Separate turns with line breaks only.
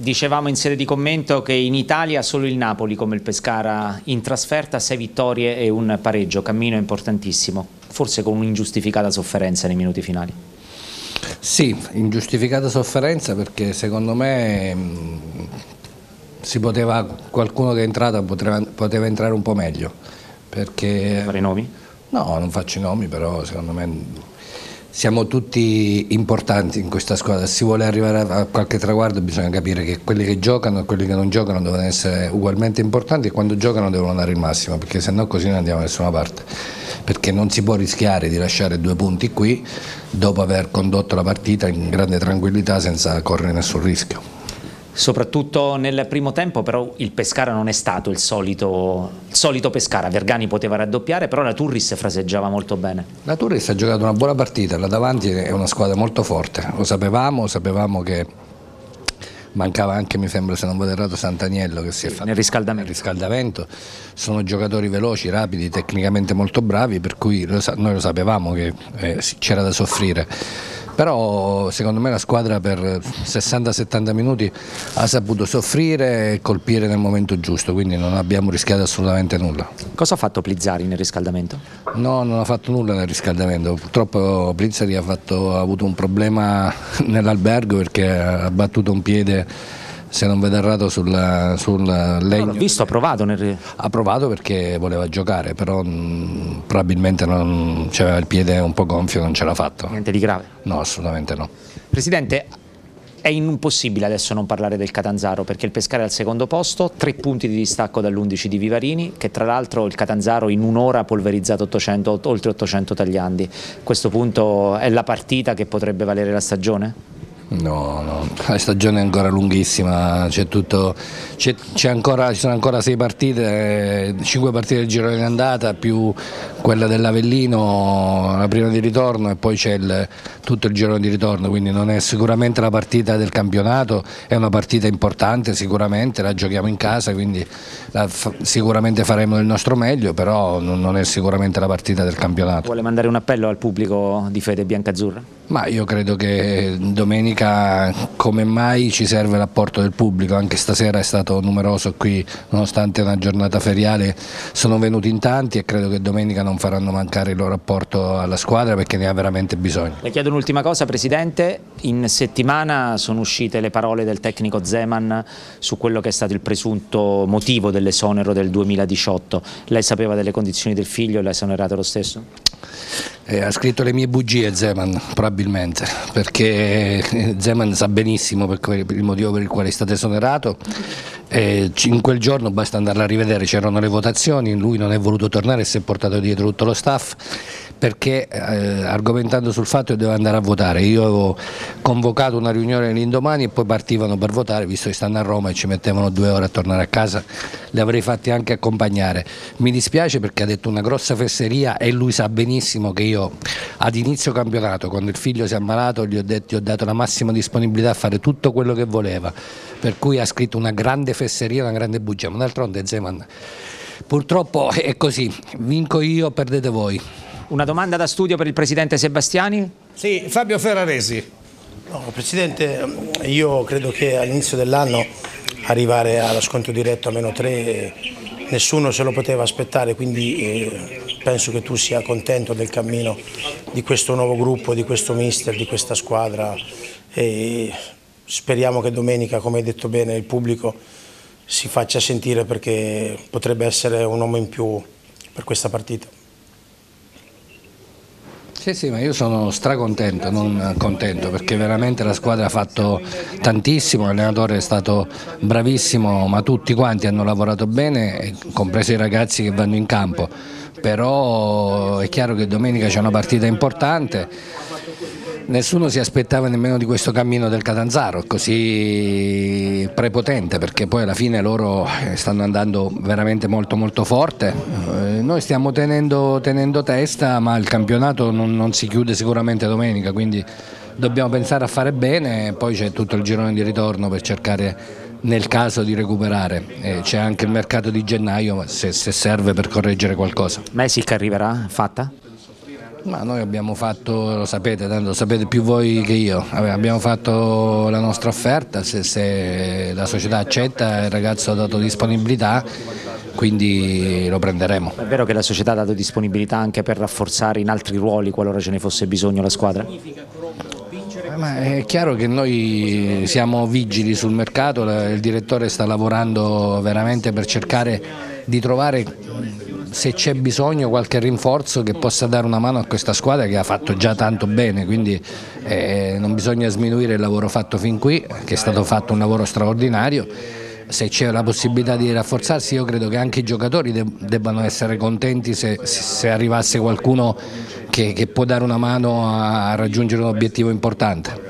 Dicevamo in sede di commento che in Italia solo il Napoli come il Pescara in trasferta, sei vittorie e un pareggio, cammino importantissimo, forse con un'ingiustificata sofferenza nei minuti finali.
Sì, ingiustificata sofferenza perché secondo me mm, si poteva, qualcuno che è entrato poteva, poteva entrare un po' meglio. Perché...
Fare i nomi?
No, non faccio i nomi, però secondo me siamo tutti importanti in questa squadra, se si vuole arrivare a qualche traguardo bisogna capire che quelli che giocano e quelli che non giocano devono essere ugualmente importanti e quando giocano devono dare il massimo, perché se no così non andiamo da nessuna parte, perché non si può rischiare di lasciare due punti qui dopo aver condotto la partita in grande tranquillità senza correre nessun rischio
soprattutto nel primo tempo però il Pescara non è stato il solito, il solito, Pescara, Vergani poteva raddoppiare però la Turris fraseggiava molto bene.
La Turris ha giocato una buona partita, là davanti è una squadra molto forte, lo sapevamo, sapevamo che mancava anche mi sembra se non vado errato Sant'Agnello che si è fatto
nel riscaldamento.
nel riscaldamento. sono giocatori veloci, rapidi, tecnicamente molto bravi per cui noi lo sapevamo che eh, c'era da soffrire però secondo me la squadra per 60-70 minuti ha saputo soffrire e colpire nel momento giusto, quindi non abbiamo rischiato assolutamente nulla.
Cosa ha fatto Plizzari nel riscaldamento?
No, non ha fatto nulla nel riscaldamento, purtroppo Plizzari ha, fatto, ha avuto un problema nell'albergo perché ha battuto un piede se non vedo errato sul, sul legno.
L'ho visto, ha provato. Nel...
Ha provato perché voleva giocare, però mh, mm, probabilmente non, c'aveva il piede un po' gonfio, non ce l'ha fatto.
Niente di grave?
No, assolutamente no.
Presidente, è impossibile adesso non parlare del Catanzaro perché il Pescara è al secondo posto, tre punti di distacco dall'11 di Vivarini che tra l'altro il Catanzaro in un'ora ha polverizzato 800, oltre 800 tagliandi. A questo punto è la partita che potrebbe valere la stagione?
No, no, la stagione è ancora lunghissima, c'è tutto, c'è, c'è ancora, ci sono ancora sei partite, cinque partite del girone andata più quella dell'Avellino, la prima di ritorno e poi c'è il, tutto il girone di ritorno, quindi non è sicuramente la partita del campionato, è una partita importante sicuramente, la giochiamo in casa, quindi la, sicuramente faremo il nostro meglio, però non, non è sicuramente la partita del campionato.
Vuole mandare un appello al pubblico di Fede Biancazzurra?
Ma io credo che domenica come mai ci serve l'apporto del pubblico, anche stasera è stato numeroso qui, nonostante una giornata feriale sono venuti in tanti e credo che domenica non faranno mancare il loro apporto alla squadra perché ne ha veramente bisogno.
Le chiedo un'ultima cosa Presidente, in settimana sono uscite le parole del tecnico Zeman su quello che è stato il presunto motivo dell'esonero del 2018, lei sapeva delle condizioni del figlio e l'ha esonerato lo stesso?
Eh, ha scritto le mie bugie Zeman, probabilmente, perché Zeman sa benissimo per il motivo per il quale è stato esonerato. Eh, in quel giorno basta andarla a rivedere, c'erano le votazioni, lui non è voluto tornare e si è portato dietro tutto lo staff perché eh, argomentando sul fatto che doveva andare a votare. Io avevo convocato una riunione l'indomani e poi partivano per votare, visto che stanno a Roma e ci mettevano due ore a tornare a casa, li avrei fatti anche accompagnare. Mi dispiace perché ha detto una grossa fesseria e lui sa benissimo che io ad inizio campionato, quando il figlio si è ammalato, gli ho, detto, gli ho dato la massima disponibilità a fare tutto quello che voleva, per cui ha scritto una grande fesseria, una grande bugia, ma d'altronde Zeman purtroppo è così, vinco io, perdete voi.
Una domanda da studio per il Presidente Sebastiani?
Sì, Fabio Ferraresi.
No, Presidente, io credo che all'inizio dell'anno arrivare allo sconto diretto a meno 3 nessuno se lo poteva aspettare, quindi eh, penso che tu sia contento del cammino di questo nuovo gruppo, di questo mister, di questa squadra e speriamo che domenica, come hai detto bene, il pubblico si faccia sentire perché potrebbe essere un uomo in più per questa partita.
Sì, sì, ma io sono stracontento, non contento, perché veramente la squadra ha fatto tantissimo, l'allenatore è stato bravissimo, ma tutti quanti hanno lavorato bene, compreso i ragazzi che vanno in campo. Però è chiaro che domenica c'è una partita importante nessuno si aspettava nemmeno di questo cammino del Catanzaro così prepotente perché poi alla fine loro eh, stanno andando veramente molto molto forte. Eh, noi stiamo tenendo, tenendo testa ma il campionato non, non, si chiude sicuramente domenica quindi dobbiamo pensare a fare bene poi c'è tutto il girone di ritorno per cercare nel caso di recuperare. Eh, c'è anche il mercato di gennaio se, se serve per correggere qualcosa.
Messic arriverà? Fatta?
Ma noi abbiamo fatto, lo sapete, lo sapete più voi che io, abbiamo fatto la nostra offerta, se, se la società accetta il ragazzo ha dato disponibilità, quindi lo prenderemo.
È vero che la società ha dato disponibilità anche per rafforzare in altri ruoli qualora ce ne fosse bisogno la squadra?
Ma è chiaro che noi siamo vigili sul mercato, il direttore sta lavorando veramente per cercare di trovare se c'è bisogno qualche rinforzo che possa dare una mano a questa squadra che ha fatto già tanto bene, quindi eh, non bisogna sminuire il lavoro fatto fin qui, che è stato fatto un lavoro straordinario se c'è la possibilità di rafforzarsi io credo che anche i giocatori debbano essere contenti se, se arrivasse qualcuno che, che può dare una mano a raggiungere un obiettivo importante.